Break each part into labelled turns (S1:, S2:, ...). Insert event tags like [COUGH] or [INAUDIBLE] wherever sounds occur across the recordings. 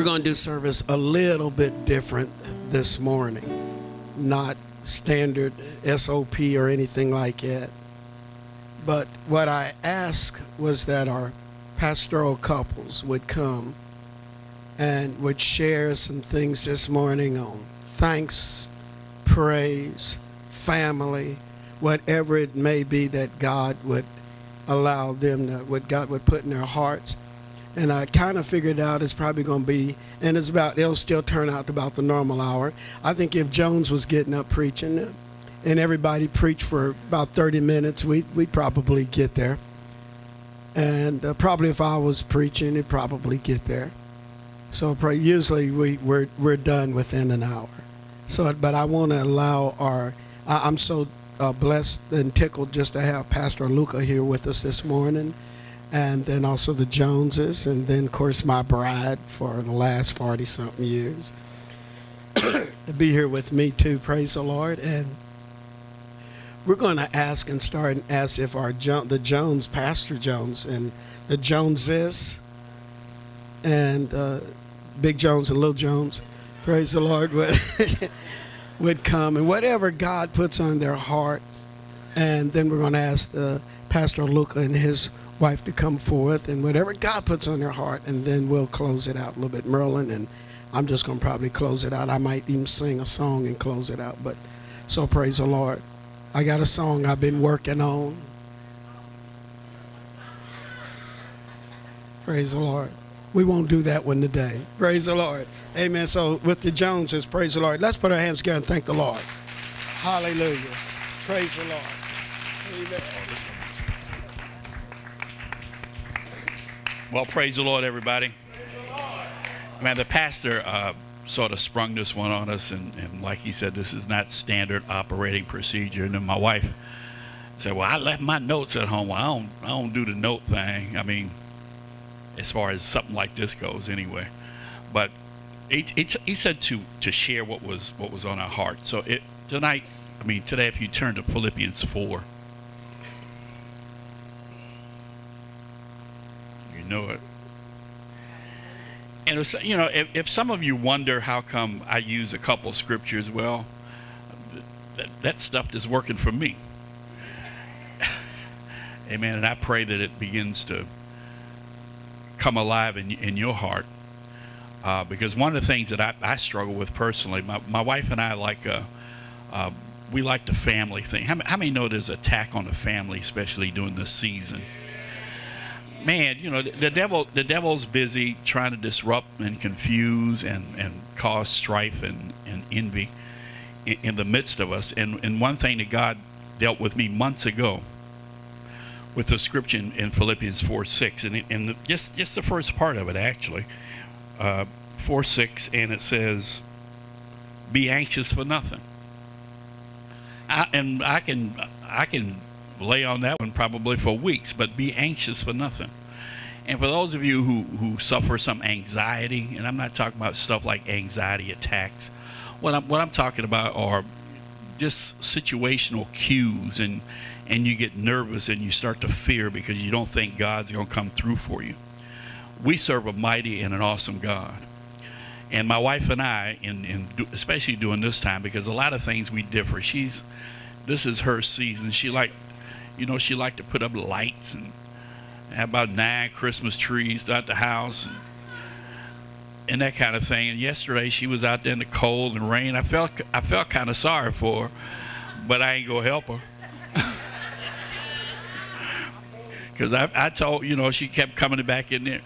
S1: We're going to do service a little bit different this morning. Not standard SOP or anything like that. But what I asked was that our pastoral couples would come and would share some things this morning on thanks, praise, family, whatever it may be that God would allow them to, what God would put in their hearts. And I kind of figured out it's probably going to be, and it's about, it'll still turn out about the normal hour. I think if Jones was getting up preaching and everybody preached for about 30 minutes, we'd, we'd probably get there. And uh, probably if I was preaching, it'd probably get there. So usually we, we're, we're done within an hour. So, but I want to allow our, I, am so uh, blessed and tickled just to have Pastor Luca here with us this morning, and then also the Joneses, and then of course my bride for the last forty something years to [COUGHS] be here with me too. Praise the Lord, and we're going to ask and start and ask if our jo- the Jones, Pastor Jones, and the Joneses, and uh, Big Jones and Little Jones, praise the Lord. would [LAUGHS] would come and whatever God puts on their heart. And then we're going to ask uh, Pastor Luca and his wife to come forth and whatever God puts on their heart. And then we'll close it out a little bit. Merlin and I'm just going to probably close it out. I might even sing a song and close it out. But so praise the Lord. I got a song I've been working on. Praise the Lord. We won't do that one today. Praise the Lord. Amen. So with the Joneses, praise the Lord. Let's put our hands together and thank the Lord. Hallelujah. Praise the Lord. Amen.
S2: Well, praise the Lord, everybody. The Lord. Man, the pastor uh, sort of sprung this one on us, and, and, like he said, this is not standard operating procedure. And then my wife said, Well, I left my notes at home. Well, I don't, I don't do the note thing. I mean, as far as something like this goes, anyway. But he, he, he said to, to share what was, what was on our heart. So it, tonight, I mean, today, if you turn to Philippians 4. Know it. And was, you know, if, if some of you wonder how come I use a couple scriptures, well, that, that stuff is working for me. [LAUGHS] Amen. And I pray that it begins to come alive in, in your heart uh, because one of the things that I, I struggle with personally, my, my wife and I like uh, uh, we like the family thing. How, how many know there's attack on the family, especially during this season? Man, you know the, the devil. The devil's busy trying to disrupt and confuse and, and cause strife and, and envy in, in the midst of us. And, and one thing that God dealt with me months ago with the scripture in, in Philippians 4 6, and, and the, just, just the first part of it, actually uh, 4 6, and it says, Be anxious for nothing. I, and I can I can lay on that one probably for weeks, but be anxious for nothing. And for those of you who, who suffer some anxiety, and I'm not talking about stuff like anxiety attacks, what I'm, what I'm talking about are just situational cues, and, and you get nervous and you start to fear because you don't think God's going to come through for you we serve a mighty and an awesome God. And my wife and I, in, in especially during this time, because a lot of things we differ. She's, this is her season. She like, you know, she liked to put up lights and have about nine Christmas trees throughout the house and, and that kind of thing. And yesterday she was out there in the cold and rain. I felt, I felt kind of sorry for her, but I ain't gonna help her. [LAUGHS] because I, I told you know she kept coming back in there,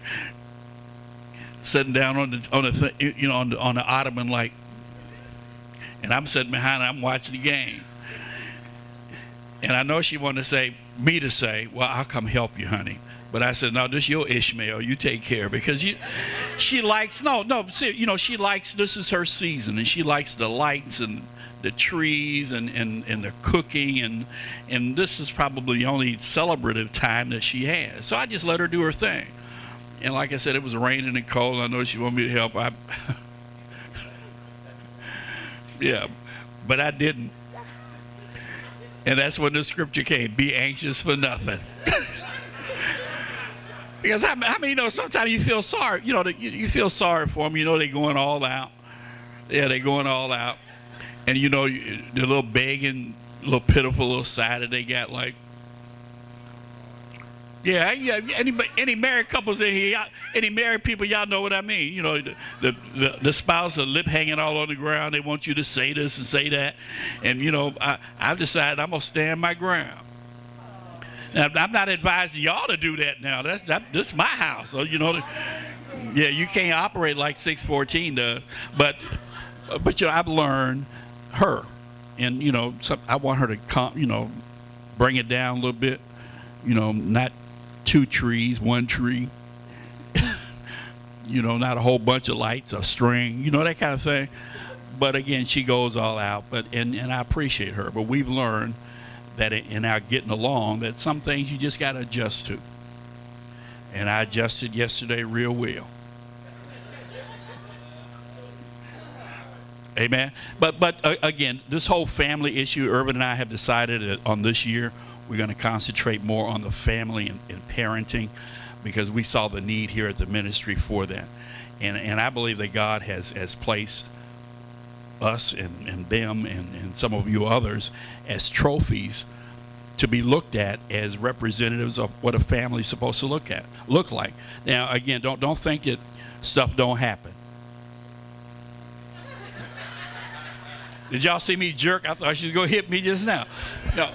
S2: sitting down on the on the you know on the on the ottoman like, and I'm sitting behind her, I'm watching the game, and I know she wanted to say me to say, well, I'll come help you, honey. But I said, no, this your Ishmael. You take care because you, she likes no, no. See, you know, she likes this is her season, and she likes the lights and the trees and, and, and the cooking and and this is probably the only celebrative time that she has. So I just let her do her thing. And like I said, it was raining and cold. I know she wanted me to help. I [LAUGHS] yeah, but I didn't. And that's when the scripture came: "Be anxious for nothing." Because I, mean, you know, sometimes you feel sorry. You know, you, you feel sorry for them. You know, they're going all out. Yeah, they're going all out, and you know, the little begging, little pitiful little side that they got. Like, yeah, yeah. Any any married couples in here? Any married people? Y'all know what I mean? You know, the, the the spouse, the lip hanging all on the ground. They want you to say this and say that, and you know, I I've decided I'm gonna stand my ground. Now, I'm not advising y'all to do that now. That's that, this is my house. So, you know, yeah, you can't operate like 614 does. But, but you know, I've learned her, and you know, some, I want her to come, you know, bring it down a little bit. You know, not two trees, one tree. you know, not a whole bunch of lights, a string. You know that kind of thing. But again, she goes all out. But and and I appreciate her. But we've learned that in our getting along that some things you just got to adjust to. And I adjusted yesterday real well. Amen. But but uh, again, this whole family issue, Urban and I have decided on this year we're going to concentrate more on the family and, and, parenting because we saw the need here at the ministry for that. And and I believe that God has has placed us and, and them and, and some of you others as trophies to be looked at as representatives of what a family is supposed to look at look like. Now again, don't don't think that stuff don't happen. Did y'all see me jerk? I thought she was gonna hit me just now. No,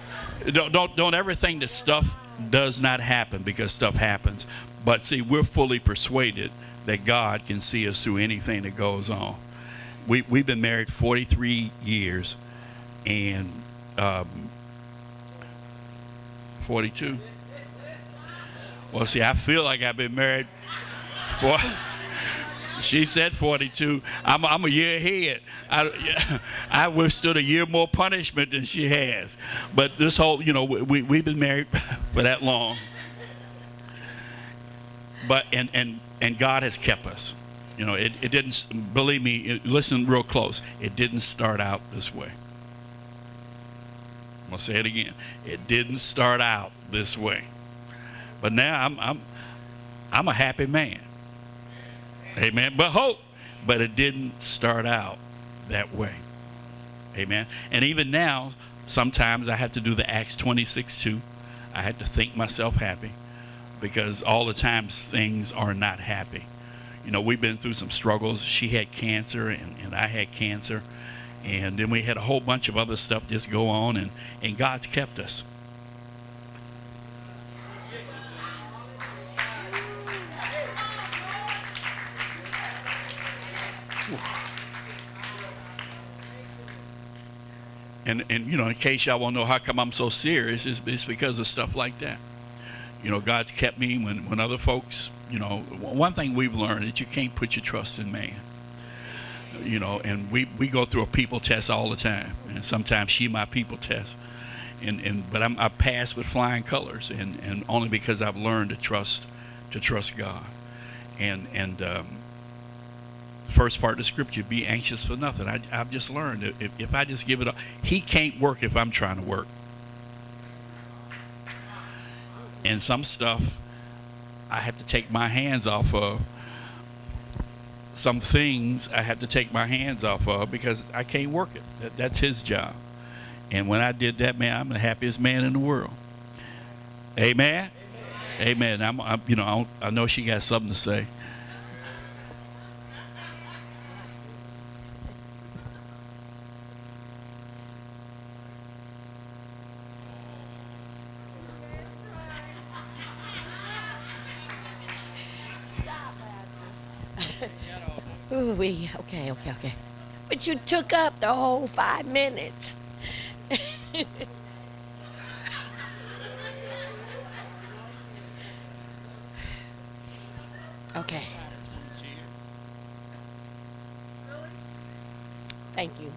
S2: don't don't don't ever think that stuff does not happen because stuff happens. But see, we're fully persuaded that God can see us through anything that goes on we, we've been married 43 years and um, 42. Well, see, I feel like I've been married for. [LAUGHS] she said 42. I'm, I'm a year ahead. I, [LAUGHS] I withstood a year more punishment than she has. But this whole, you know, we, we've been married [LAUGHS] for that long. But, and, and, and God has kept us. You know, it, it didn't, believe me, it, listen real close. It didn't start out this way. I'm going to say it again. It didn't start out this way. But now I'm, I'm, I'm a happy man. Amen. But hope. But it didn't start out that way. Amen. And even now, sometimes I have to do the Acts 26 2. I had to think myself happy because all the times things are not happy you know, we've been through some struggles. She had cancer, and, and I had cancer. And then we had a whole bunch of other stuff just go on, and, and God's kept us. And, and you know, in case y'all want to know how come I'm so serious, it's, it's because of stuff like that. You know, God's kept me when, when other folks you know, one thing we've learned is you can't put your trust in man. You know, and we, we go through a people test all the time, and sometimes she my people test, and and but I'm, I pass with flying colors, and, and only because I've learned to trust to trust God, and and um, first part of the scripture, be anxious for nothing. I, I've just learned if, if I just give it up, He can't work if I'm trying to work. And some stuff I have to take my hands off of. Some things I have to take my hands off of because I can't work it. That, that's his job. And when I did that, man, I'm the happiest man in the world. Amen. Amen. Amen. I'm, I'm, you know, I, I know she got something to say.
S3: Ooh, we okay, okay, okay. But you took up the whole five minutes. okay. Thank you.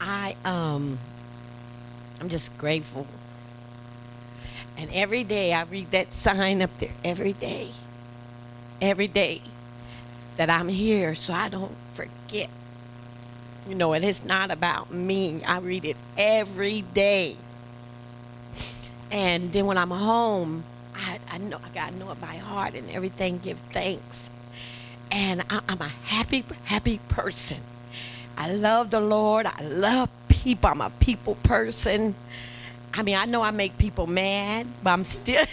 S3: I um I'm just grateful. And every day I read that sign up there every day. Every day that I'm here so I don't forget. You know, and it's not about me. I read it every day. And then when I'm home, I, I know I gotta know it by heart and everything. Give thanks, and I, I'm a happy, happy person. I love the Lord. I love people. I'm a people person. I mean, I know I make people mad, but I'm still,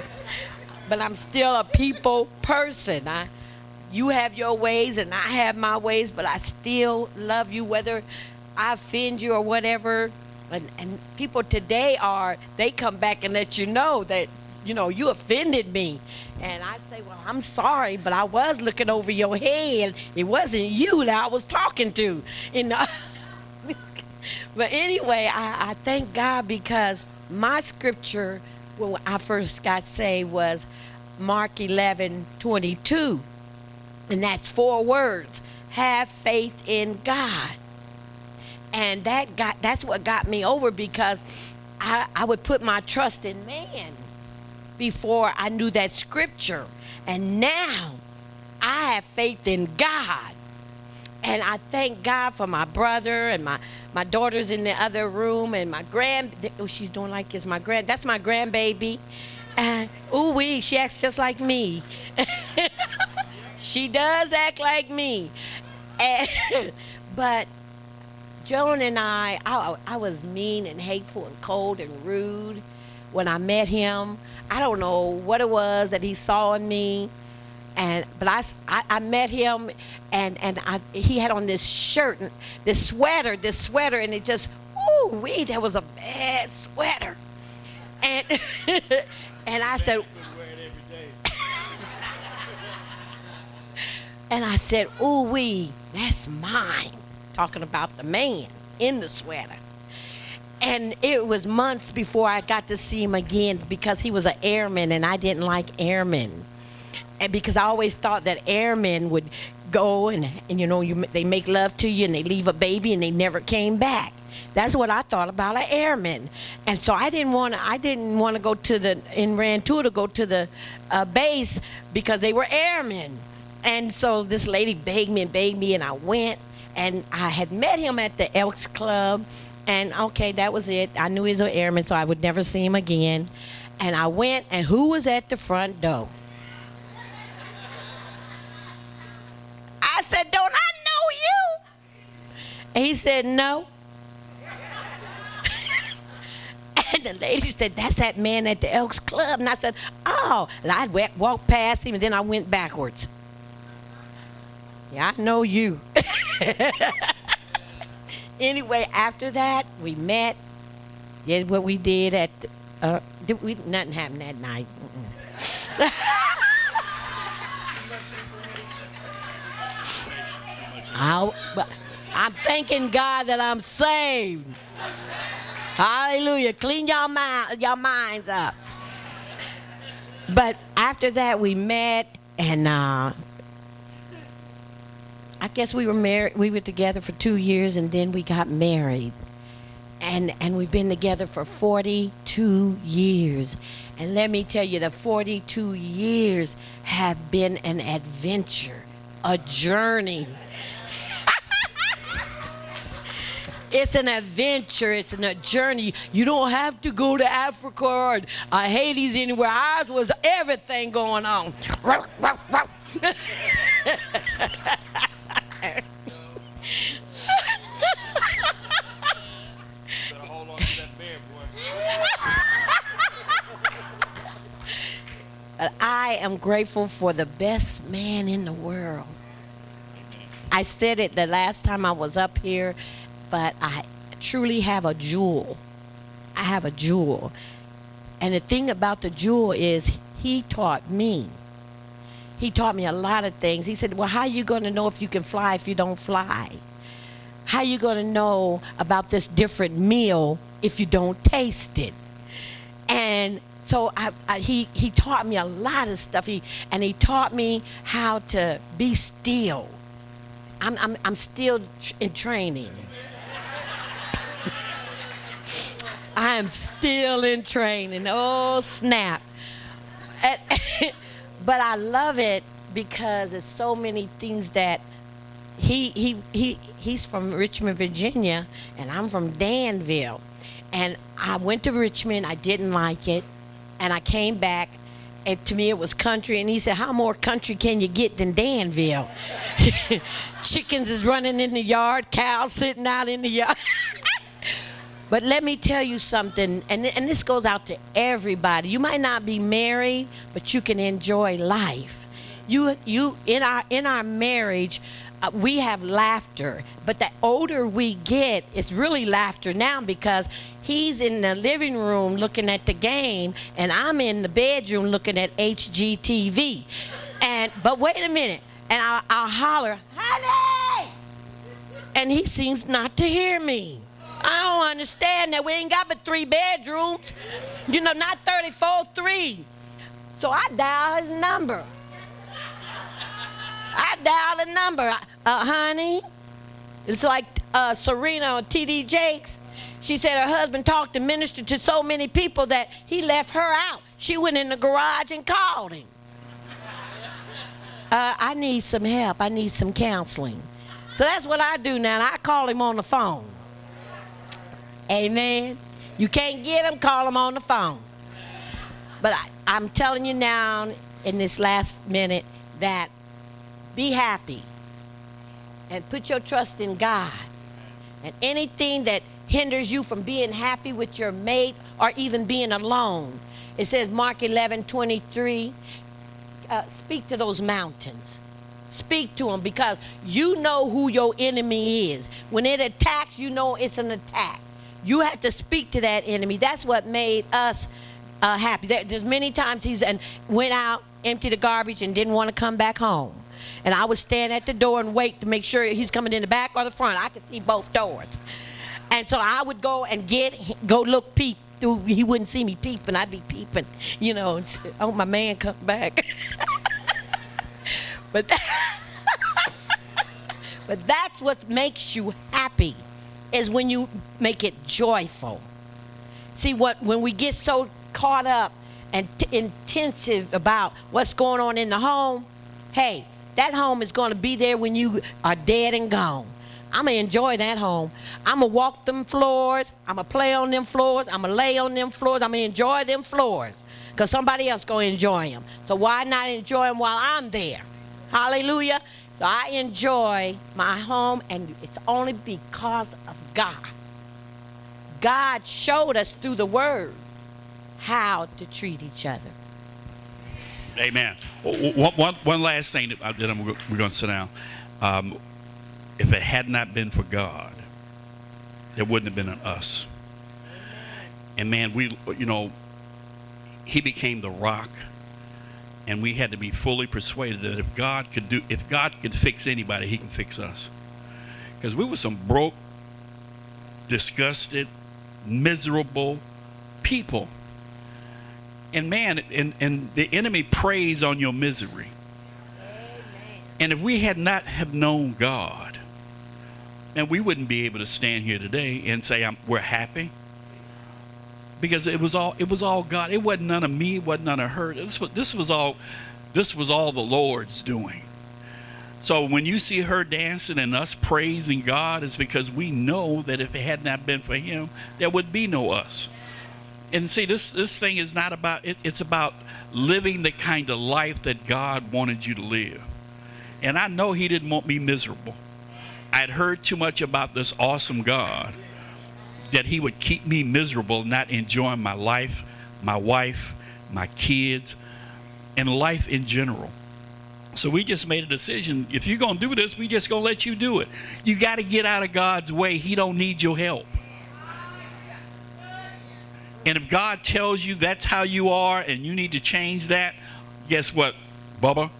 S3: [LAUGHS] but I'm still a people person. I, you have your ways and I have my ways, but I still love you whether I offend you or whatever. And, and people today are, they come back and let you know that, you know, you offended me. And I say, well, I'm sorry, but I was looking over your head. It wasn't you that I was talking to. You [LAUGHS] know? but anyway, I, I thank God because my scripture when I first got saved was Mark 11 22. And that's four words have faith in God. And that got that's what got me over because I, I would put my trust in man before I knew that scripture. And now I have faith in God. And I thank God for my brother and my, my daughter's in the other room and my grand oh she's doing like this my grand that's my grandbaby and ooh wee she acts just like me [LAUGHS] she does act like me. And, [LAUGHS] but Joan and I, I I was mean and hateful and cold and rude when I met him. I don't know what it was that he saw in me. And but I, I, I, met him and and I, he had on this shirt this sweater this sweater and it just ooh wee that was a bad sweater. And [LAUGHS] and I said and I said ooh wee that's mine talking about the man in the sweater and it was months before I got to see him again because he was an airman and I didn't like airmen and because I always thought that airmen would go and, and you know you they make love to you and they leave a baby and they never came back. That's what I thought about an airman, and so I didn't want to. I didn't want to go to the in Rantoul to go to the uh, base because they were airmen, and so this lady begged me and begged me, and I went, and I had met him at the Elks Club, and okay, that was it. I knew he was an airman, so I would never see him again, and I went, and who was at the front door? I said, Don't I know you? And he said, No. [LAUGHS] and the lady said, That's that man at the Elks Club. And I said, Oh. And I walked past him and then I went backwards. Yeah, I know you. [LAUGHS] anyway, after that, we met, did what we did at, uh, did we, nothing happened that night. I'm thanking God that I'm saved. Hallelujah. Clean your, mind, your minds up. But after that, we met, and uh, I guess we were married. We were together for two years, and then we got married. And, and we've been together for 42 years. And let me tell you, the 42 years have been an adventure, a journey. [LAUGHS] It's an adventure. It's a journey. You don't have to go to Africa or uh, Hades anywhere. Ours was everything going on. [LAUGHS] [LAUGHS] I am grateful for the best man in the world. I said it the last time I was up here but I truly have a jewel. I have a jewel. And the thing about the jewel is he taught me. He taught me a lot of things. He said, "Well, how are you going to know if you can fly if you don't fly? How are you going to know about this different meal if you don't taste it?" And so I, I, he he taught me a lot of stuff. He and he taught me how to be still. I'm I'm, I'm still tr- in training. [LAUGHS] I am still in training. Oh, snap. But I love it because there's so many things that he he he he's from Richmond, Virginia, and I'm from Danville. And I went to Richmond, I didn't like it, and I came back and to me it was country. And he said how more country can you get than danville? [LAUGHS] Chickens is running in the yard cows sitting out in the yard [LAUGHS] but let me tell you something and, and this goes out to everybody. You might not be married but you can enjoy life. You you in our in our marriage uh, we have laughter but the older we get it's really laughter now because he's in the living room looking at the game and i'm in the bedroom looking at hgtv and but wait a minute and i'll, I'll holler honey! And he seems not to hear me i don't understand that we ain't got but three bedrooms you know not 34 3 so i dial his number I dial the number, uh, honey. It's like uh, Serita or TD Jakes. She said her husband talked and ministered to so many people that he left her out. She went in the garage and called him. Uh, I need some help. I need some counseling. So that's what I do now. I call him on the phone. Amen. You can't get him, call him on the phone. But I, I'm telling you now, in this last minute, that be happy and put your trust in God. And anything that hinders you from being happy with your mate or even being alone, it says Mark 11 23, uh, speak to those mountains. Speak to them because you know who your enemy is. When it attacks, you know it's an attack. You have to speak to that enemy. That's what made us uh, happy. There's many times he's and went out, emptied the garbage, and didn't want to come back home and I would stand at the door and wait to make sure he's coming in the back or the front. I could see both doors. And so I would go and get, go look, peep. He wouldn't see me peeping. I'd be peeping, you know, and say, oh, my man come back. [LAUGHS] but, [LAUGHS] but that's what makes you happy, is when you make it joyful. See, what when we get so caught up and t- intensive about what's going on in the home, hey, that home is going to be there when you are dead and gone. I'm going to enjoy that home. I'm going to walk them floors. I'm going to play on them floors. I'm going to lay on them floors. I'm going to enjoy them floors because somebody else going to enjoy them. So why not enjoy them while I'm there? Hallelujah. So I enjoy my home, and it's only because God. God showed us through the Word how to treat each other.
S2: Amen. One, one, one last thing that, that I'm, we're going to sit down. Um, if it had not been for God, it wouldn't have been an us. And man, we, you know, he became the rock, and we had to be fully persuaded that if God could do, if God could fix anybody, He can fix us. Because we were some broke, disgusted, miserable people and man, and, and the enemy preys on your misery. And if we had not have known God, and we wouldn't be able to stand here today and say we're happy because it was all it was all God. It wasn't none of me. It wasn't none of her. This was this was all this was all the Lord's doing. So when you see her dancing and us praising God, it's because we know that if it had not been for Him, there would be no us and see this this thing is not about it, it's about living the kind of life that God wanted you to live. And I know he didn't want me miserable. I'd heard too much about this awesome God that he would keep me miserable, not enjoying my life, my wife, my kids, and life in general. So we just made a decision. If you're going to do this, we just going to let you do it. You got to get out of God's way. He don't need your help. And if God tells you that's how you are and you need to change that, guess what, Bubba?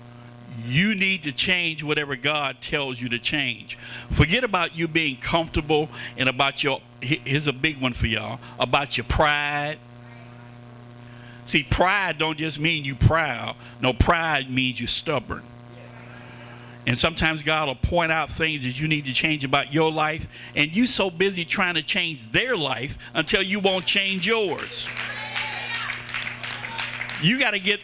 S2: You need to change whatever God tells you to change. Forget about you being comfortable and about your, here's a big one for y'all, about your pride. See, pride don't just mean you proud. No, pride means you're stubborn. And sometimes God will point out things that you need to change about your life, and you so busy trying to change their life until you won't change yours. You got to get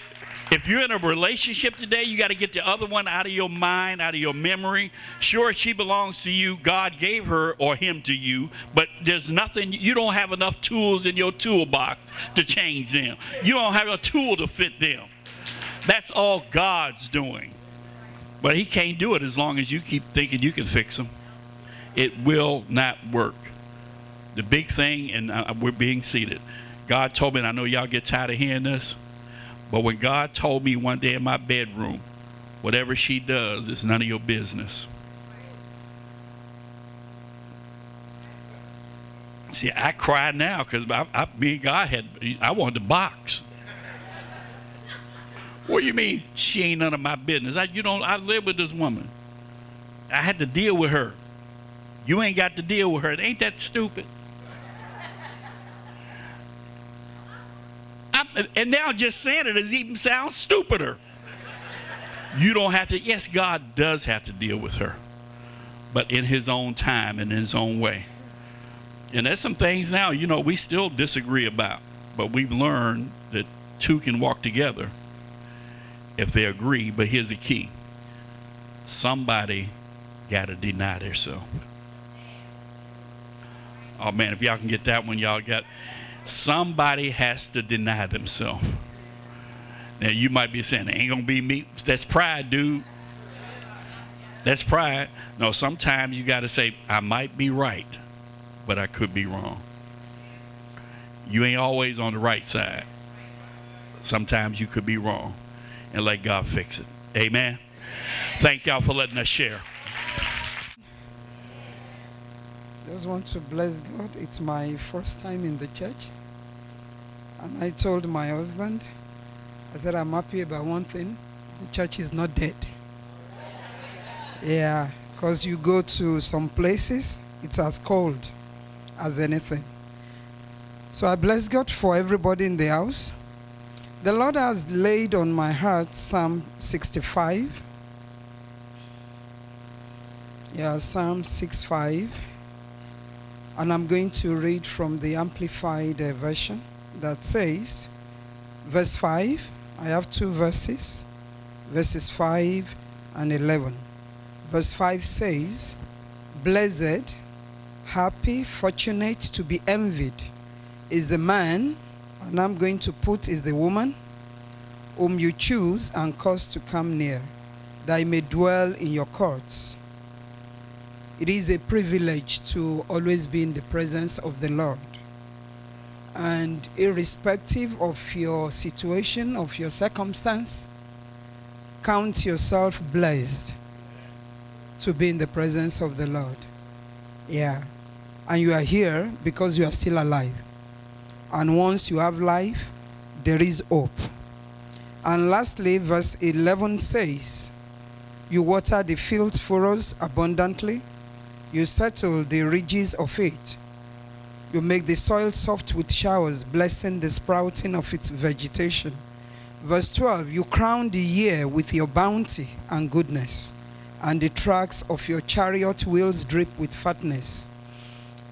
S2: if you're in a relationship today, you got to get the other one out of your mind, out of your memory. Sure, she belongs to you. God gave her or him to you, but there's nothing, you don't have enough tools in your toolbox to change them. You don't have a tool to fit them. That's all God's doing. But He can't do it as long as you keep thinking you can fix them. It will not work. The big thing, and we're being seated. God told me, and I know y'all get tired of hearing this, but when God told me one day in my bedroom, whatever she does is none of your business. See, I cry now because I, I, me and God had, I wanted to box. What do you mean she ain't none of my business? I, you know, I live with this woman. I had to deal with her. You ain't got to deal with her. Ain't that stupid? And now just saying it is even sounds stupider. You don't have to. Yes, God does have to deal with her, but in His own time and in His own way. And there's some things now, you know, we still disagree about, but we've learned that two can walk together if they agree. But here's the key somebody got to deny themselves. Oh man, if y'all can get that one, y'all got somebody has to deny themselves. Now you might be saying, ain't gonna be me. That's pride, dude. That's pride. No, sometimes you gotta say, I might be right, but I could be wrong. You ain't always on the right side. Sometimes you could be wrong. And let God fix it. Amen. Thank y'all for letting us share.
S4: Just want to bless God. It's my first time in the church. And I told my husband, I said, I'm happy about one thing the church is not dead. Yeah, because you go to some places, it's as cold as anything. So I bless God for everybody in the house. The Lord has laid on my heart Psalm 65. Yeah, Psalm 65. And I'm going to read from the Amplified uh, Version that says, verse 5, I have two verses, verses 5 and 11. Verse 5 says, Blessed, happy, fortunate, to be envied is the man, and I'm going to put is the woman, whom you choose and cause to come near, that I may dwell in your courts. It is a privilege to always be in the presence of the Lord. And irrespective of your situation, of your circumstance, count yourself blessed to be in the presence of the Lord. Yeah. And you are here because you are still alive. And once you have life, there is hope. And lastly, verse 11 says, You water the fields for us abundantly, you settle the ridges of it. You make the soil soft with showers, blessing the sprouting of its vegetation. Verse 12 You crown the year with your bounty and goodness, and the tracks of your chariot wheels drip with fatness.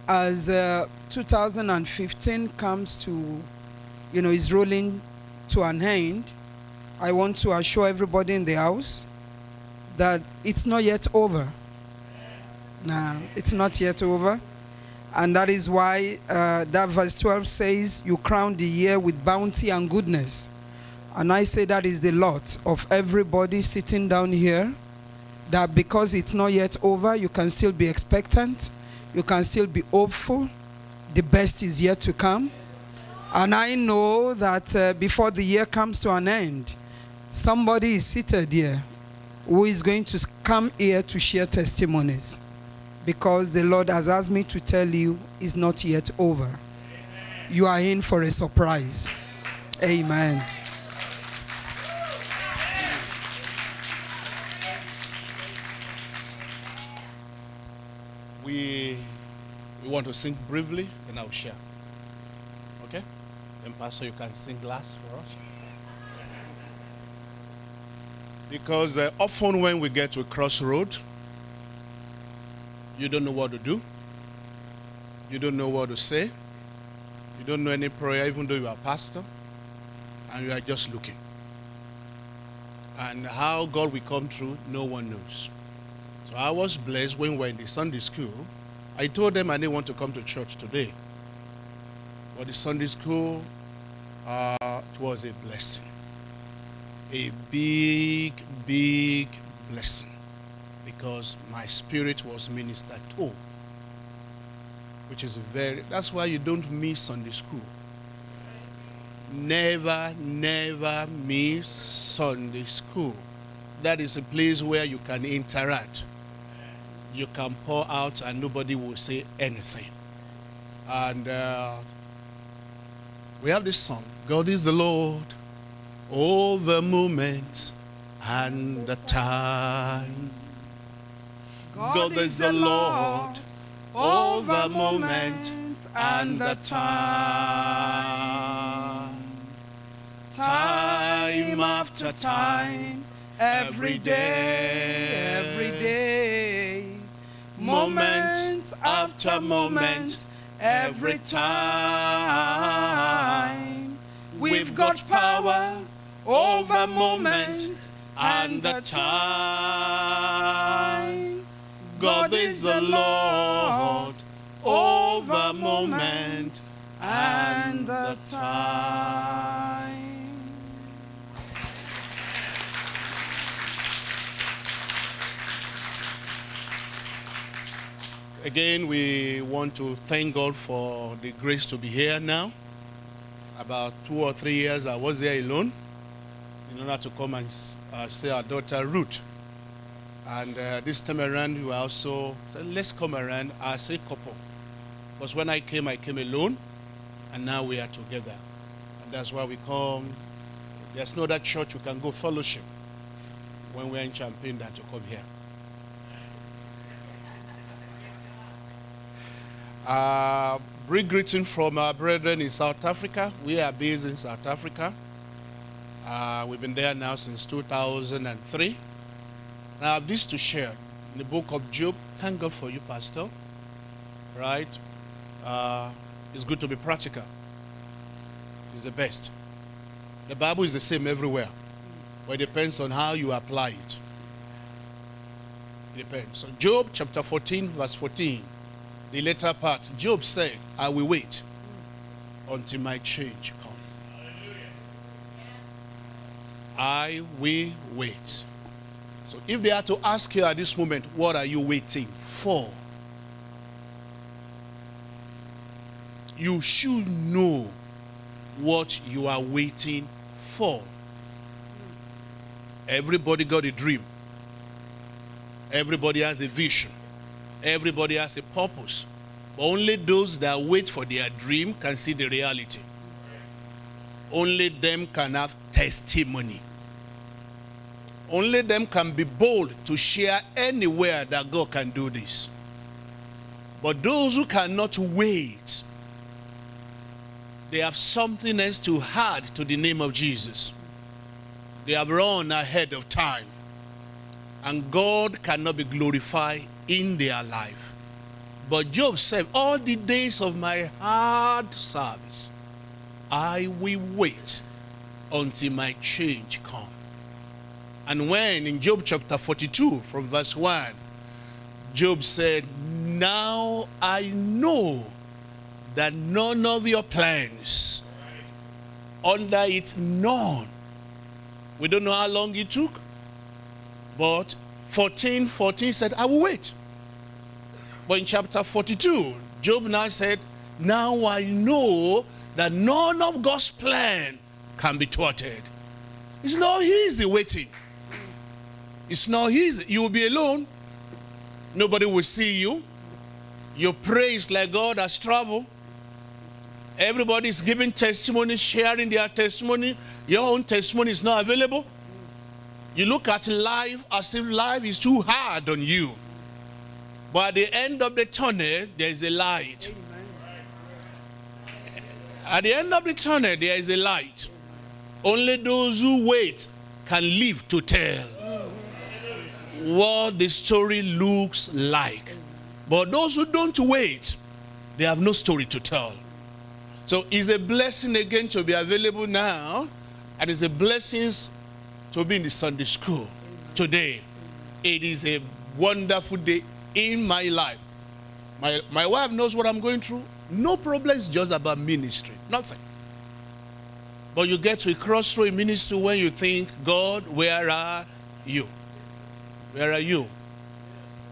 S4: As uh, 2015 comes to, you know, is rolling to an end, I want to assure everybody in the house that it's not yet over. No, it's not yet over. And that is why uh, that verse 12 says, You crown the year with bounty and goodness. And I say that is the lot of everybody sitting down here. That because it's not yet over, you can still be expectant, you can still be hopeful. The best is yet to come. And I know that uh, before the year comes to an end, somebody is seated here who is going to come here to share testimonies because the Lord has asked me to tell you it's not yet over. You are in for a surprise. Amen.
S5: We, we want to sing briefly, and I'll share. Okay? And Pastor, you can sing last for us. Because uh, often when we get to a crossroad, you don't know what to do. You don't know what to say. You don't know any prayer, even though you are a pastor. And you are just looking. And how God will come through, no one knows. So I was blessed when we were in the Sunday school. I told them I didn't want to come to church today. But the Sunday school uh, it was a blessing. a big, big blessing because my spirit was ministered to. Which is very, that's why you don't miss Sunday school. Never, never miss Sunday school. That is a place where you can interact. You can pour out and nobody will say anything. And uh, we have this song God is the Lord over moments and the time. God is the Lord over moment and the time. Time after time, every day, every day, moment after moment, every time. We've got power over moment and the time. God is the Lord over moment and the time. Again, we want to thank God for the grace to be here now. About two or three years, I was there alone in order to come and uh, see our daughter Ruth. And uh, this time around, we also said, let's come around as a couple. Because when I came, I came alone, and now we are together. And that's why we come. There's no other church we can go fellowship when we're in Champaign than to come here. Uh, bring greeting from our brethren in South Africa. We are based in South Africa. Uh, we've been there now since 2003. Now, I have this to share. In the book of Job, thank God for you, Pastor. Right? Uh, it's good to be practical. It's the best. The Bible is the same everywhere, but it depends on how you apply it. It depends. So, Job chapter 14, verse 14 the later part, Job said, I will wait until my change come. I will wait. So if they are to ask you at this moment, what are you waiting for? You should know what you are waiting for. Everybody got a dream. Everybody has a vision. Everybody has a purpose. But only those that wait for their dream can see the reality. Only them can have testimony. Only them can be bold to share anywhere that God can do this. But those who cannot wait, they have something else to add to the name of Jesus. They have run ahead of time. And God cannot be glorified in their life. But Job said, All the days of my hard service, I will wait until my change come. And when in Job chapter 42, from verse 1, Job said, Now I know that none of your plans, under it, none. We don't know how long it took, but 14, 14 said, I will wait. But in chapter 42, Job now said, Now I know that none of God's plan can be thwarted. It's not easy waiting. It's not easy. You will be alone. Nobody will see you. Your praise like God has traveled. Everybody is giving testimony, sharing their testimony. Your own testimony is not available. You look at life as if life is too hard on you. But at the end of the tunnel, there is a light. At the end of the tunnel, there is a light. Only those who wait can live to tell what the story looks like. But those who don't wait, they have no story to tell. So it's a blessing again to be available now, and it's a blessing to be in the Sunday school today. It is a wonderful day in my life. My, my wife knows what I'm going through. No problems just about ministry. Nothing. But you get to a crossroad in ministry when you think, God, where are you? Where are you?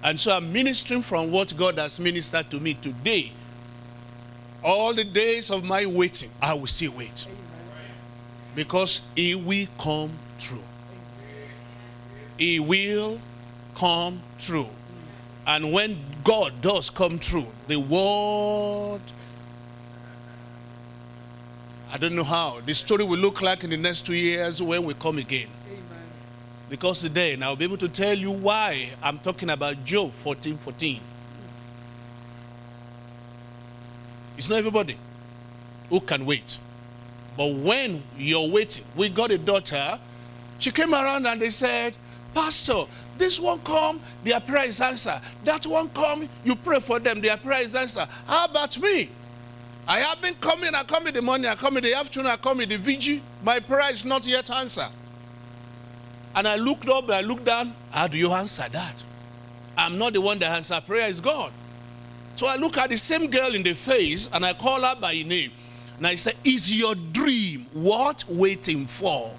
S5: And so I'm ministering from what God has ministered to me today. All the days of my waiting, I will still wait. Because He will come true. He will come true. And when God does come true, the world, I don't know how, the story will look like in the next two years when we come again. Because then I'll be able to tell you why I'm talking about Job 14 14. It's not everybody who can wait. But when you're waiting, we got a daughter. She came around and they said, Pastor, this one come, their prayer is answer. That one come, you pray for them, their prayer is answer. How about me? I have been coming, I come in the morning, I come in the afternoon, I come in the vigil. My prayer is not yet answered. And I looked up, and I looked down. How do you answer that? I'm not the one that answers prayer, is God. So I look at the same girl in the face and I call her by name. And I say, Is your dream what waiting for?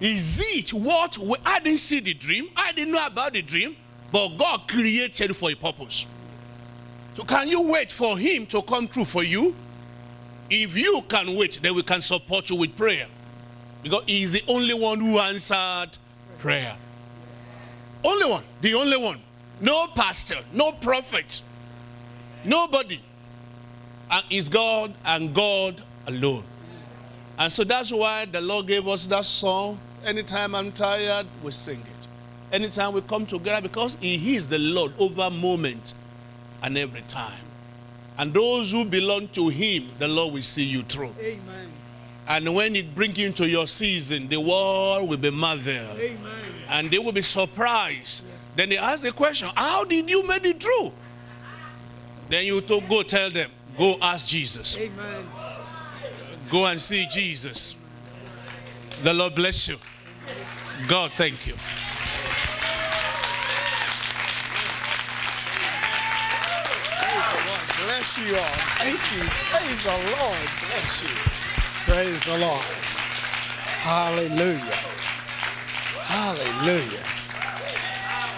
S5: Is it what we, I didn't see the dream, I didn't know about the dream, but God created for a purpose. So can you wait for him to come true for you? If you can wait, then we can support you with prayer. Because he is the only one who answered prayer. Only one. The only one. No pastor, no prophet, nobody. And it's God and God alone. And so that's why the Lord gave us that song. Anytime I'm tired, we sing it. Anytime we come together, because He is the Lord over moment and every time. And those who belong to Him, the Lord will see you through.
S4: Amen.
S5: And when He brings you into your season, the world will be marveled.
S4: Amen.
S5: And they will be surprised. Then they ask the question, How did you make it through? Then you to go tell them, Go ask Jesus.
S4: Amen.
S5: Go and see Jesus. The Lord bless you. God, thank you.
S1: Bless you all. Thank you. Praise the Lord. Bless you. Praise the Lord. Hallelujah. Hallelujah.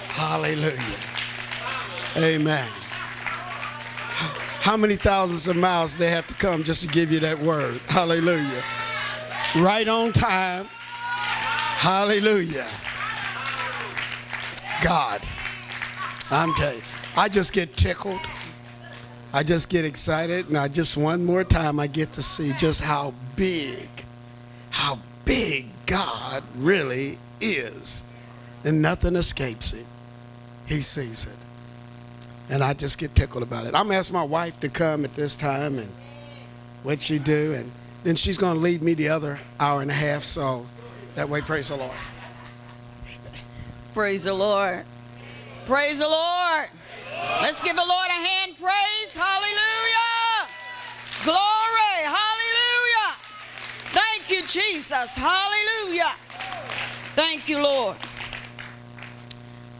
S1: Hallelujah. Amen. How many thousands of miles they have to come just to give you that word? Hallelujah. Right on time. Hallelujah. God. I'm telling you, I just get tickled. I just get excited, and I just one more time I get to see just how big, how big God really is. And nothing escapes it. He sees it. And I just get tickled about it. I'm gonna ask my wife to come at this time and what she do, and then she's gonna lead me the other hour and a half, so that way praise the Lord.
S6: Praise the Lord. Praise the Lord. Let's give the Lord a hand praise. Hallelujah. Glory. Hallelujah. Thank you, Jesus. Hallelujah. Thank you, Lord.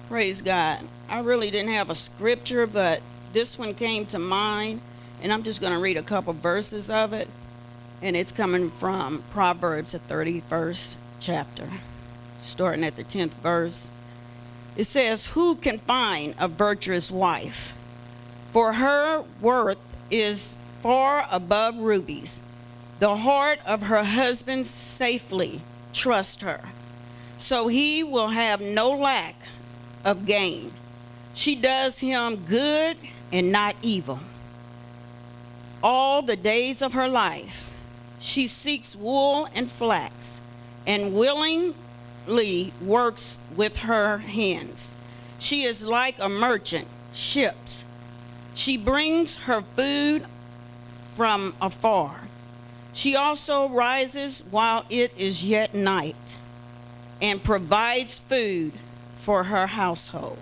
S6: Praise God. I really didn't have a scripture, but this one came to mind, and I'm just going to read a couple verses of it. And it's coming from Proverbs, the 31st chapter, starting at the 10th verse. It says, Who can find a virtuous wife? For her worth is far above rubies. The heart of her husband safely trust her, so he will have no lack of gain. She does him good and not evil. All the days of her life, she seeks wool and flax, and willingly works with her hands. She is like a merchant, ships. She brings her food from afar. She also rises while it is yet night and provides food for her household.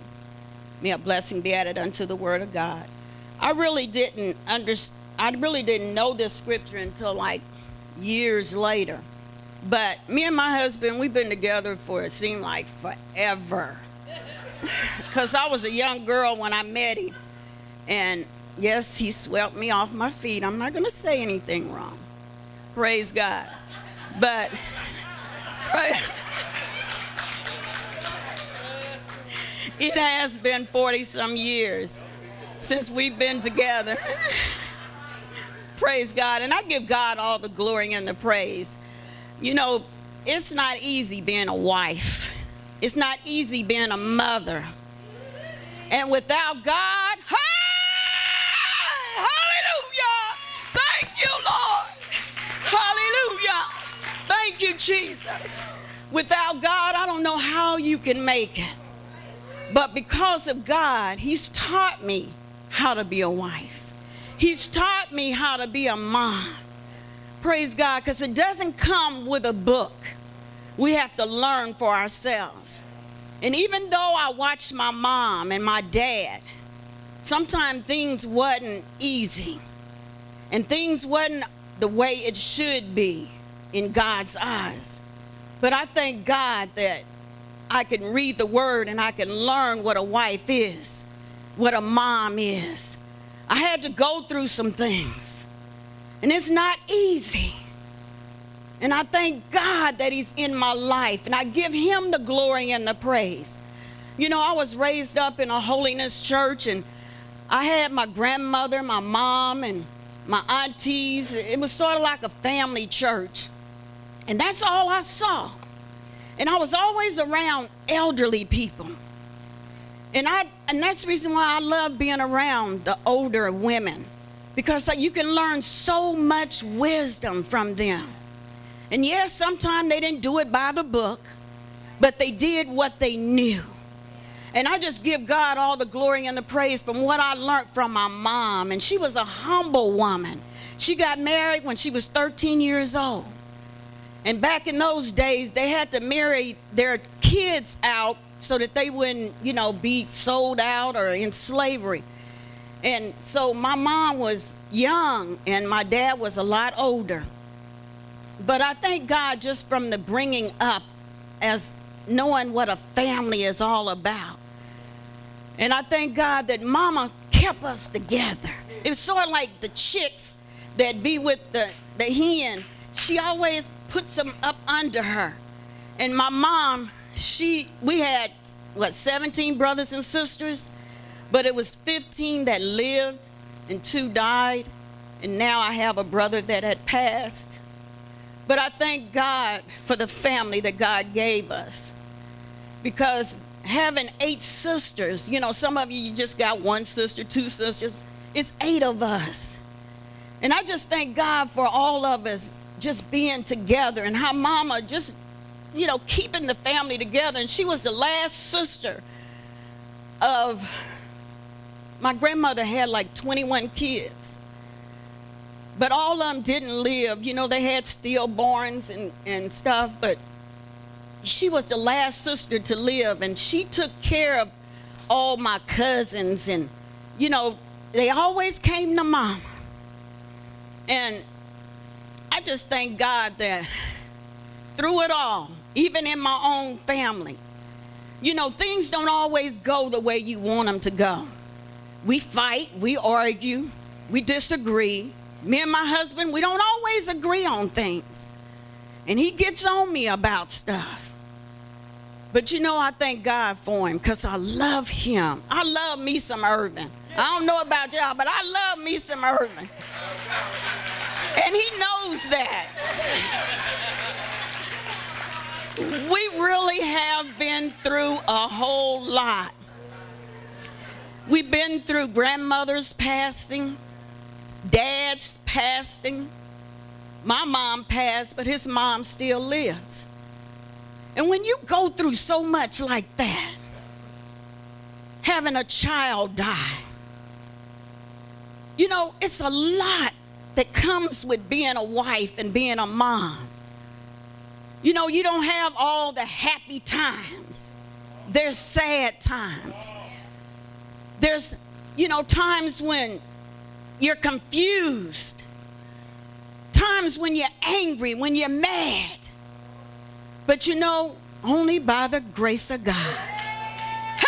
S6: May a blessing be added unto the word of God. I really didn't understand. I really didn't know this scripture until like years later. But me and my husband, we've been together for it seemed like forever. [LAUGHS] Because I was a young girl when I met him. And yes, he swept me off my feet. I'm not going to say anything wrong. Praise God. But, [LAUGHS] [LAUGHS] it has been 40 some years since we've been together. praise God. And I give God all the glory and the praise. You know, it's not easy being a wife, it's not easy being a mother. And without God, hallelujah! Thank you, Lord. Hallelujah. Thank you, Jesus. Without God, I don't know how you can make it. But because of God, He's taught me how to be a wife. He's taught me how to be a mom. Praise God, because it doesn't come with a book. We have to learn for ourselves. And even though I watched my mom and my dad, sometimes things wasn't easy. And things wasn't the way it should be in God's eyes. But I thank God that I can read the word and I can learn what a wife is, what a mom is. I had to go through some things. And it's not easy. And I thank God that He's in my life. And I give Him the glory and the praise. You know, I was raised up in a holiness church, and I had my grandmother, my mom, and my aunties. It was sort of like a family church. And that's all I saw. And I was always around elderly people. And I and that's the reason why I love being around the older women because you can learn so much wisdom from them. And yes, sometimes they didn't do it by the book, but they did what they knew. And I just give God all the glory and the praise from what I learned from my mom. And she was a humble woman. She got married when she was 13 years old. And back in those days, they had to marry their kids out so that they wouldn't, you know, be sold out or in slavery. And so my mom was young and my dad was a lot older. But I thank God just from the bringing up as knowing what a family is all about. And I thank God that mama kept us together. It's sort of like the chicks that be with the, the hen. She always puts them up under her. And my mom, she, we had, what, 17 brothers and sisters? But it was 15 that lived and two died. And now I have a brother that had passed. But I thank God for the family that God gave us. Because having eight sisters, you know, some of you, you just got one sister, two sisters. It's eight of us. And I just thank God for all of us just being together and how mama just, you know, keeping the family together. And she was the last sister of my grandmother had like 21 kids. But all of them didn't live. You know, they had stillborns and, and stuff, but she was the last sister to live, and she took care of all my cousins, and, you know, they always came to mom. And I just thank God that through it all, even in my own family, you know, things don't always go the way you want them to go. We fight, we argue, we disagree. Me and my husband, we don't always agree on things. And he gets on me about stuff. But you know, I thank God for him because I love him. I love me some Irvin. I don't know about y'all, but I love me some Irvin. And he knows that. We really have been through a whole lot. We've been through grandmother's passing, dad's passing. My mom passed, but his mom still lives. And when you go through so much like that, having a child die, you know, it's a lot that comes with being a wife and being a mom. You know, you don't have all the happy times. There's sad times. There's, you know, times when you're confused. Times when you're angry, when you're mad. But you know, only by the grace of God. Hey,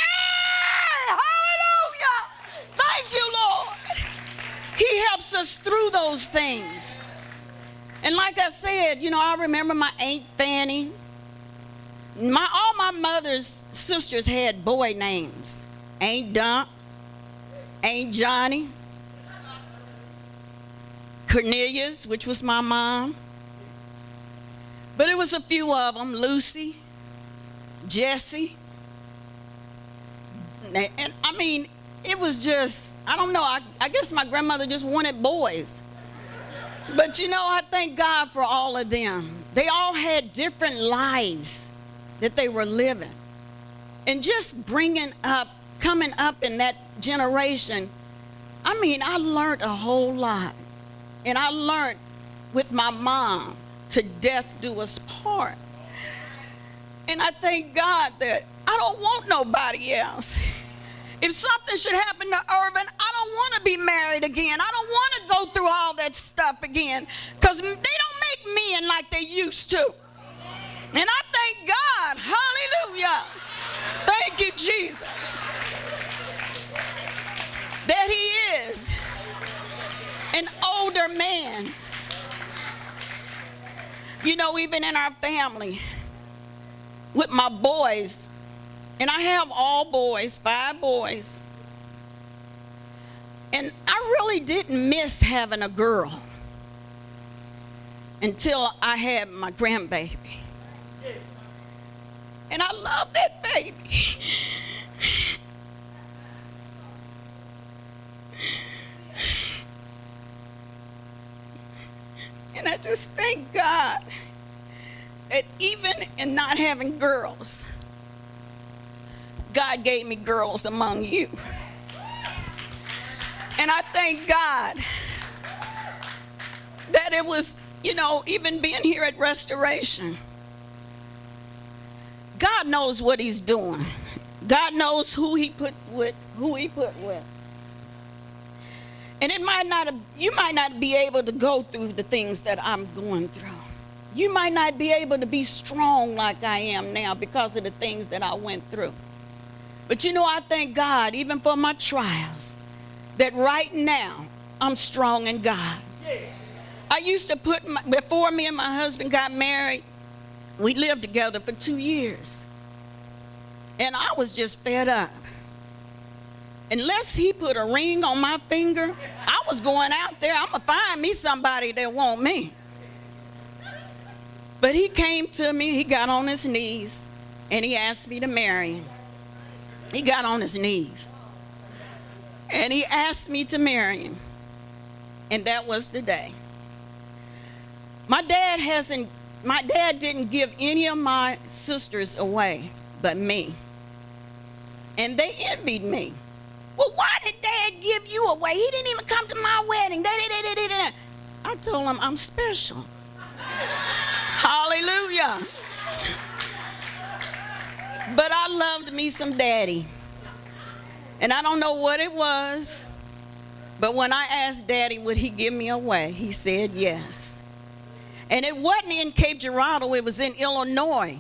S6: hallelujah! Thank you, Lord. He helps us through those things. And like I said, you know, I remember my Aunt Fanny. My all my mother's sisters had boy names. Aunt Dump, Aunt Johnny, Cornelius, which was my mom. But it was a few of them, Lucy, Jesse. And, I mean, it was just, I don't know, I, I guess my grandmother just wanted boys. But you know, I thank God for all of them. They all had different lives that they were living. And just bringing up, coming up in that generation, I mean, I learned a whole lot. And I learned with my mom to death do us part. And I thank God that I don't want nobody else. If something should happen to Irvin, I don't want to be married again. I don't want to go through all that stuff again because they don't make men like they used to. And I thank God. Hallelujah. Thank you, Jesus. That he is an older man. You know, even in our family, with my boys, and I have all boys, five boys. And I really didn't miss having a girl until I had my grandbaby. And I love that baby. [LAUGHS] And I just thank God that even in not having girls, God gave me girls among you. And I thank God that it was, you know, even being here at Restoration, God knows what He's doing. God knows who He put with, who He put with. And it might not, you might not be able to go through the things that I'm going through. You might not be able to be strong like I am now because of the things that I went through. But you know, I thank God, even for my trials, that right now I'm strong in God. I used to put, my, before me and my husband got married, we lived together for two years. And I was just fed up. Unless he put a ring on my finger, I was going out there, I'm going to find me somebody that want me. But he came to me, he got on his knees, and he asked me to marry him. He got on his knees. And he asked me to marry him. And that was the day. My dad hasn't, my dad didn't give any of my sisters away but me. And they envied me. Well, why did dad give you away? He didn't even come to my wedding. I told him I'm special. Hallelujah. But I loved me some daddy. And I don't know what it was, but when I asked daddy, would he give me away, he said yes. And it wasn't in Cape Girardeau, it was in Illinois.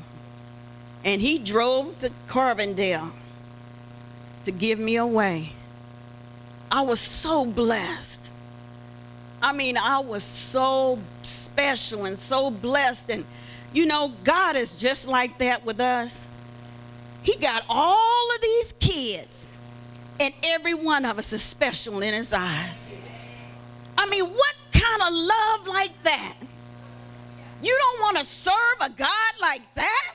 S6: And he drove to Carbondale to give me away. I was so blessed. I mean, I was so special and so blessed. And, you know, God is just like that with us. He got all of these kids, and every one of us is special in His eyes. I mean, what kind of love like that? You don't want to serve a God like that?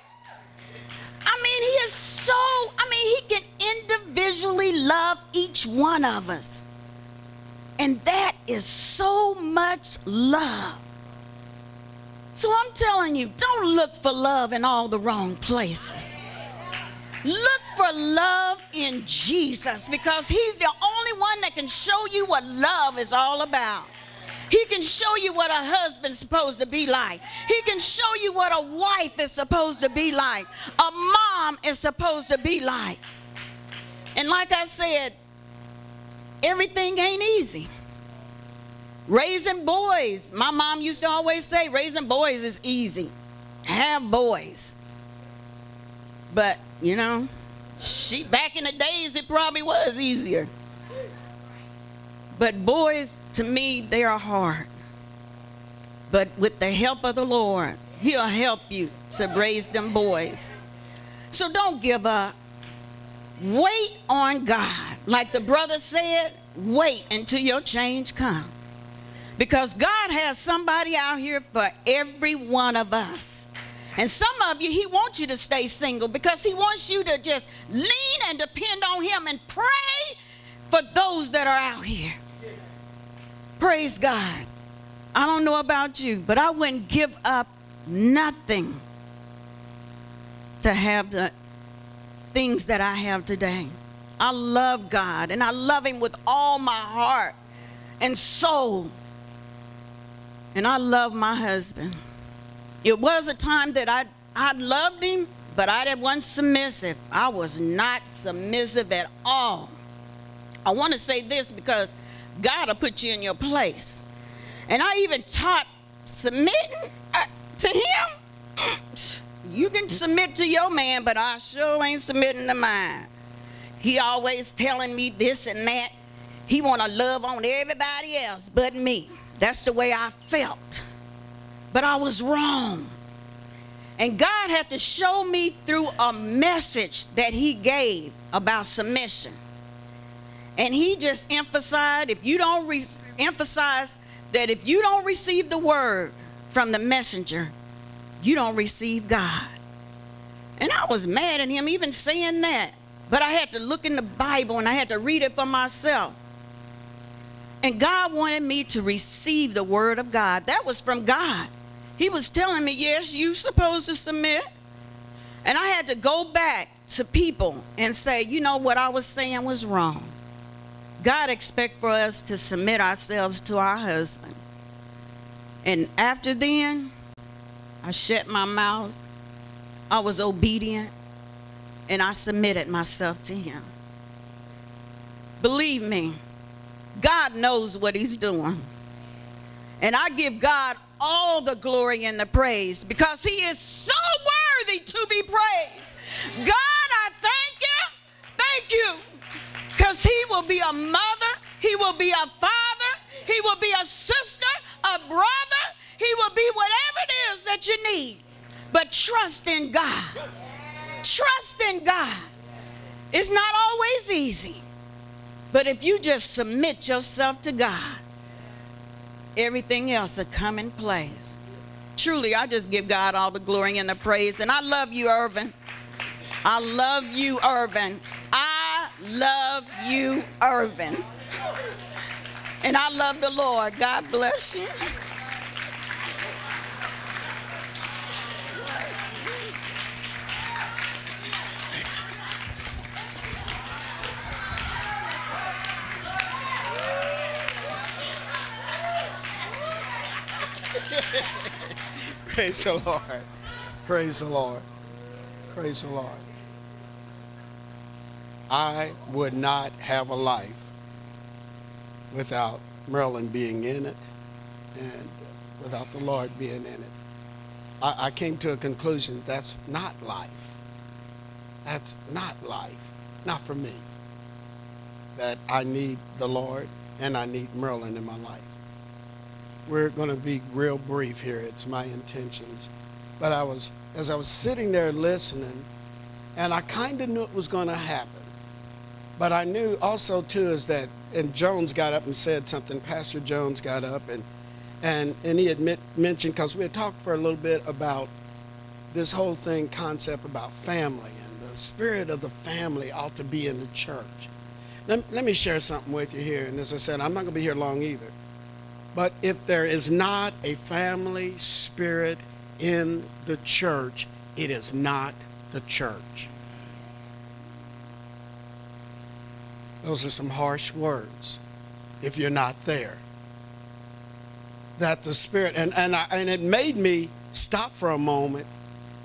S6: I mean, He is so, I mean, He can individually love each one of us. And that is so much love. So I'm telling you, don't look for love in all the wrong places. Look for love in Jesus because He's the only one that can show you what love is all about. He can show you what a husband's supposed to be like. He can show you what a wife is supposed to be like. A mom is supposed to be like. And like I said, everything ain't easy. Raising boys, my mom used to always say, raising boys is easy. Have boys. But, you know, she back in the days it probably was easier. But boys, to me, they are hard. But with the help of the Lord, He'll help you to raise them boys. So don't give up. Wait on God. Like the brother said, wait until your change comes. Because God has somebody out here for every one of us. And some of you, He wants you to stay single because He wants you to just lean and depend on Him and pray for those that are out here. Praise God. I don't know about you, but I wouldn't give up nothing to have the things that I have today. I love God and I love Him with all my heart and soul. And I love my husband. It was a time that I, I loved him, but I wasn't submissive. I was not submissive at all. I want to say this because God will put you in your place. And I even taught submitting uh, to Him. You can submit to your man, but I sure ain't submitting to mine. He always telling me this and that. He want to love on everybody else but me. That's the way I felt. But I was wrong. And God had to show me through a message that He gave about submission. And He just emphasized if you don't re- emphasize that if you don't receive the word from the messenger, you don't receive God. And I was mad at him even saying that. But I had to look in the Bible and I had to read it for myself. And God wanted me to receive the word of God. That was from God. He was telling me, yes, you're supposed to submit. And I had to go back to people and say, you know what I was saying was wrong. God expect for us to submit ourselves to our husband. And after then, I shut my mouth. I was obedient and I submitted myself to him. Believe me, God knows what he's doing. And I give God all the glory and the praise because he is so worthy to be praised. God, I thank you. Thank you. Because he will be a mother, he will be a father, he will be a sister, a brother, he will be whatever it is that you need. But trust in God. Trust in God. It's not always easy. But if you just submit yourself to God, everything else will come in place. Truly, I just give God all the glory and the praise. And I love you, Irvin. I love you, Irvin. Love you, Irvin. And I love the Lord. God bless you. [LAUGHS]
S1: Praise the Lord. Praise the Lord. Praise the Lord. I would not have a life without Marilyn being in it and without the Lord being in it. I, I came to a conclusion that's not life. That's not life. Not for me. That I need the Lord and I need Marilyn in my life we're going to be real brief here. It's my intentions. But I was, as I was sitting there listening, and I kind of knew it was going to happen. But I knew also, too, is that, and Jones got up and said something, Pastor Jones got up, and, and, and he had mentioned, because we had talked for a little bit about this whole thing, concept about family, and the spirit of the family ought to be in the church. Let, let me share something with you here, and as I said, I'm not going to be here long either. But if there is not a family spirit in the church, it is not the church. Those are some harsh words if you're not there. That the Spirit, and, and, I, and it made me stop for a moment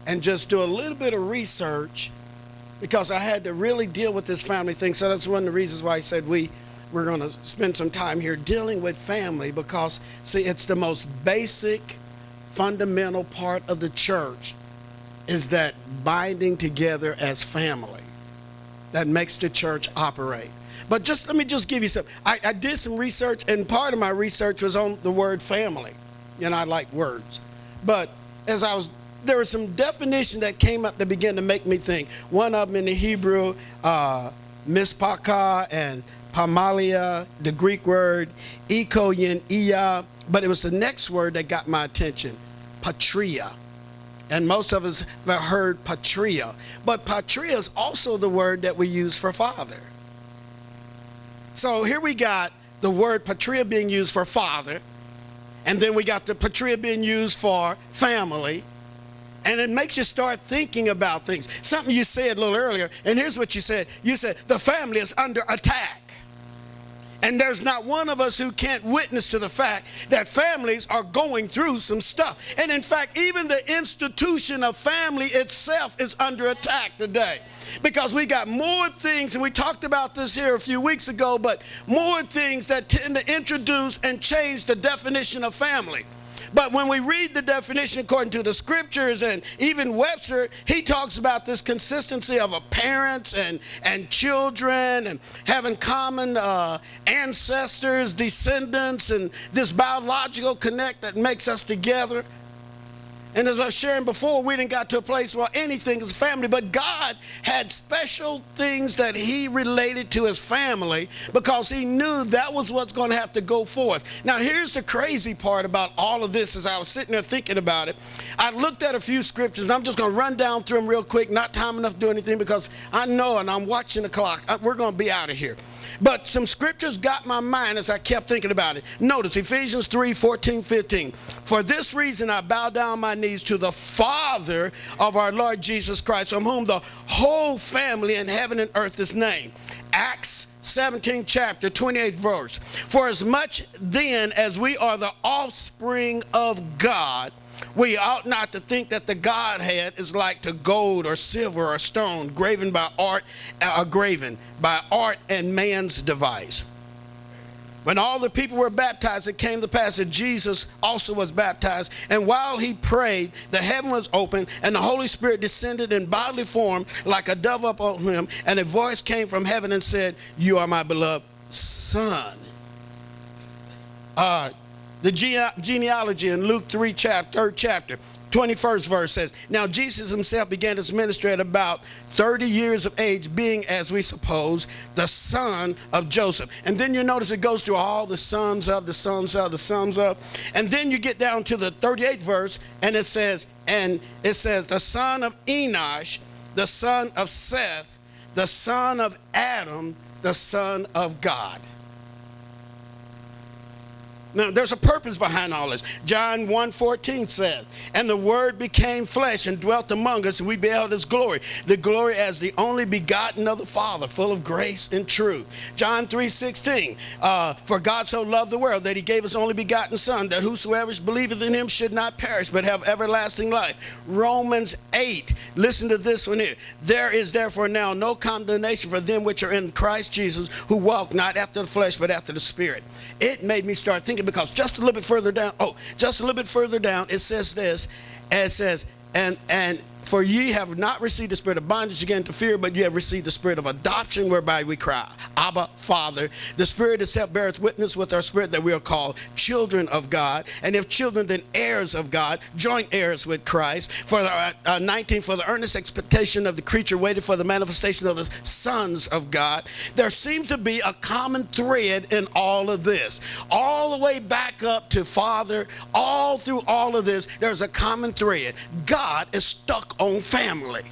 S1: and just do a little bit of research because I had to really deal with this family thing. So that's one of the reasons why I said we we're going to spend some time here dealing with family because, see, it's the most basic, fundamental part of the church is that binding together as family that makes the church operate. But just let me just give you some. I, I did some research, and part of my research was on the word family. You know, I like words. But as I was, there were some definitions that came up that began to make me think. One of them in the Hebrew, uh, mispaka and pamalia, the Greek word ekoyin, iya, but it was the next word that got my attention, patria. And most of us have heard patria. But patria is also the word that we use for father. So here we got the word patria being used for father, and then we got the patria being used for family. And it makes you start thinking about things. Something you said a little earlier, and here's what you said. You said, the family is under attack. And there's not one of us who can't witness to the fact that families are going through some stuff. And in fact, even the institution of family itself is under attack today. Because we got more things, and we talked about this here a few weeks ago, but more things that tend to introduce and change the definition of family. But when we read the definition according to the scriptures and even Webster, he talks about this consistency of parents and, and children and having common uh, ancestors, descendants, and this biological connect that makes us together. And as I was sharing before, we didn't got to a place where anything is family, but God had special things that He related to His family because He knew that was what's going to have to go forth. Now, here's the crazy part about all of this as I was sitting there thinking about it. I looked at a few scriptures, and I'm just going to run down through them real quick, not time enough to do anything because I know and I'm watching the clock. Uh, we're going to be out of here. But some scriptures got my mind as I kept thinking about it. Notice Ephesians 3 14, 15. For this reason I bow down my knees to the Father of our Lord Jesus Christ, from whom the whole family in heaven and earth is named. Acts 17 chapter 28th verse for as much then as we are the offspring of god we ought not to think that the Godhead is like to gold or silver or stone, graven by art, uh, graven by art and man's device. When all the people were baptized, it came to pass that Jesus also was baptized. And while he prayed, the heaven was opened, and the Holy Spirit descended in bodily form like a dove upon him. And a voice came from heaven and said, You are my beloved Son. Uh, the genealogy in Luke 3, chapter, 3rd chapter, 21st verse says, Now Jesus himself began his ministry at about 30 years of age, being, as we suppose, the son of Joseph. And then you notice it goes through all the sons of, the sons of, the sons of. And then you get down to the 38th verse, and it says, and it says, the son of Enosh, the son of Seth, the son of Adam, the son of God. Now, there's a purpose behind all this. John 1.14 says, And the Word became flesh and dwelt among us, and we beheld His glory. The glory as the only begotten of the Father, full of grace and truth. John 3.16, uh, For God so loved the world that He gave His only begotten Son, that whosoever believeth in Him should not perish, but have everlasting life. Romans 8, listen to this one here. There is therefore now no condemnation for them which are in Christ Jesus, who walk not after the flesh, but after the Spirit. It made me start thinking because just a little bit further down, oh, just a little bit further down, it says this, and it says, and and for ye have not received the spirit of bondage again to fear, but ye have received the spirit of adoption, whereby we cry, Abba, Father. The Spirit itself beareth witness with our spirit that we are called children of God. And if children, then heirs of God, joint heirs with Christ. For the, uh, uh, 19, for the earnest expectation of the creature waited for the manifestation of the sons of God. There seems to be a common thread in all of this. All the way back up to Father, all through all of this, there's a common thread. God is stuck on family.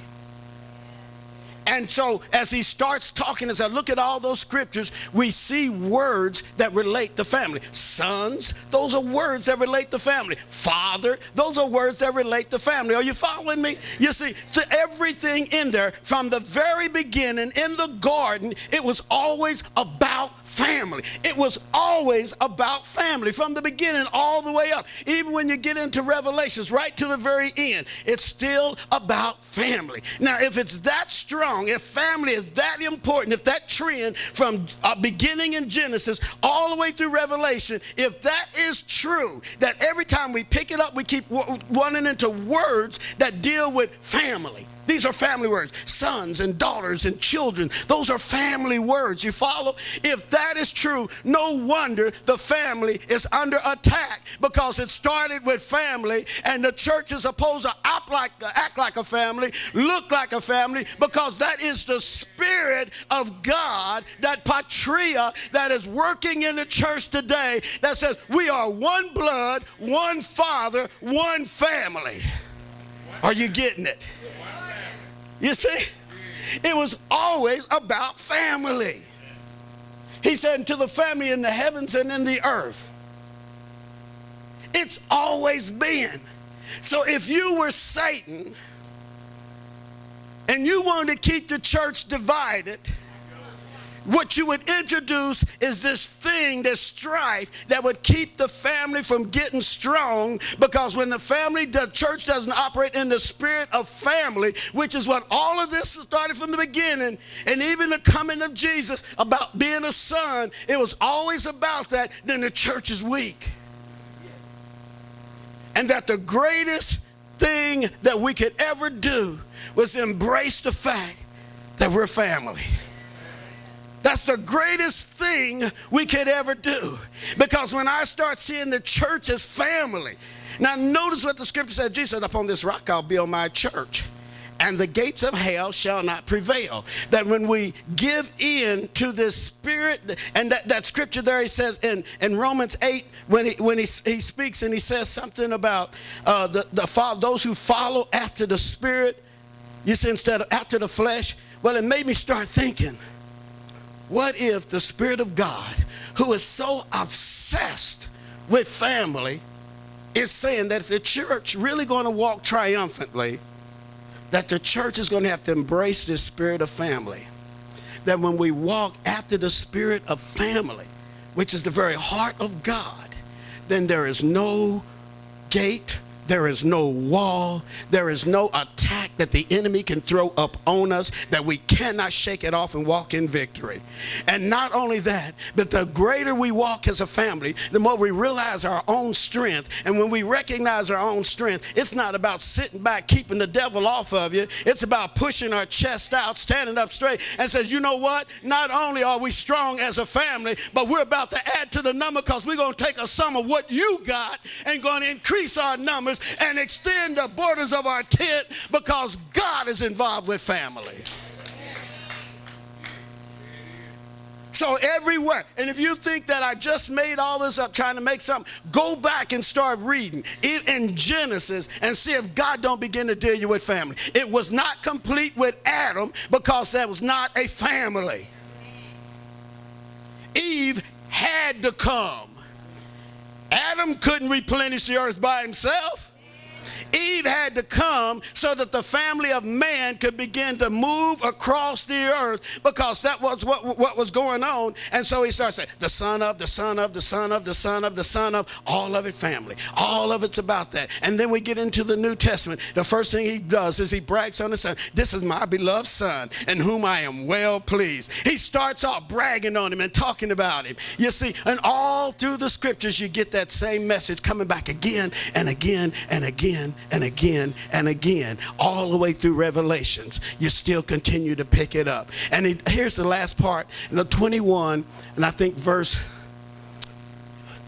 S1: And so, as he starts talking, as I look at all those scriptures, we see words that relate to family. Sons, those are words that relate to family. Father, those are words that relate to family. Are you following me? You see, to everything in there, from the very beginning in the garden, it was always about family. It was always about family from the beginning all the way up. Even when you get into Revelations, right to the very end, it's still about family. Now, if it's that strong, if family is that important, if that trend from uh, beginning in Genesis all the way through Revelation, if that is true, that every time we pick it up, we keep running into words that deal with family these are family words. Sons and daughters and children. Those are family words. You follow? If that is true, no wonder the family is under attack because it started with family and the church is supposed to act like, act like a family, look like a family because that is the spirit of God, that patria that is working in the church today that says we are one blood, one father, one family. Are you getting it? You see? It was always about family. He said, to the family in the heavens and in the earth. It's always been. So if you were Satan and you wanted to keep the church divided, what you would introduce is this thing, this strife that would keep the family from getting strong because when the family, the church doesn't operate in the spirit of family, which is what all of this started from the beginning, and even the coming of Jesus about being a son, it was always about that, then the church is weak. And that the greatest thing that we could ever do was embrace the fact that we're family. That's the greatest thing we could ever do. Because when I start seeing the church as family, now notice what the scripture said. Jesus said, Upon this rock I'll build my church, and the gates of hell shall not prevail. That when we give in to this spirit, and that, that scripture there, he says in, in Romans 8, when he, when he, he speaks and he says something about uh, the, the, those who follow after the spirit, you see, instead of after the flesh, well, it made me start thinking what if the Spirit of God, who is so obsessed with family, is saying that if the church really going to walk triumphantly, that the church is going to have to embrace this spirit of family. That when we walk after the spirit of family, which is the very heart of God, then there is no gate there is no wall. There is no attack that the enemy can throw up on us that we cannot shake it off and walk in victory. And not only that, but the greater we walk as a family, the more we realize our own strength. And when we recognize our own strength, it's not about sitting back, keeping the devil off of you. It's about pushing our chest out, standing up straight, and says, you know what? Not only are we strong as a family, but we're about to add to the number because we're going to take a sum of what you got and going to increase our and extend the borders of our tent because God is involved with family. So everywhere, and if you think that I just made all this up trying to make something, go back and start reading it in Genesis and see if God don't begin to deal you with family. It was not complete with Adam because that was not a family. Eve had to come. Adam couldn't replenish the earth by himself. Eve had to come so that the family of man could begin to move across the earth because that was what, what was going on. And so he starts saying, the son of, the son of, the son of, the son of, the son of, all of it family. All of it's about that. And then we get into the New Testament. The first thing he does is he brags on the son. This is my beloved son in whom I am well pleased. He starts off bragging on him and talking about him. You see, and all through the scriptures, you get that same message coming back again and again and again and again and again, all the way through Revelations. You still continue to pick it up. And it, here's the last part, the 21, and I think verse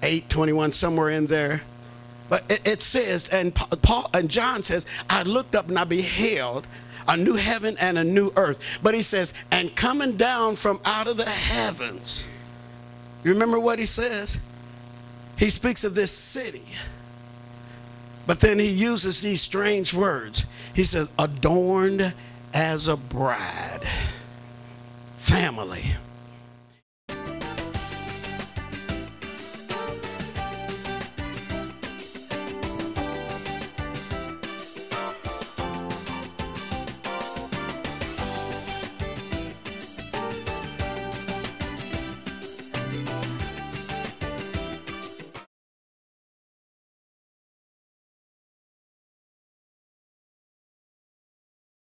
S1: 8, 21, somewhere in there. But it, it says, and Paul and John says, I looked up and I beheld a new heaven and a new earth. But he says, and coming down from out of the heavens. You remember what he says? He speaks of this city but then he uses these strange words. He says, adorned as a bride. Family.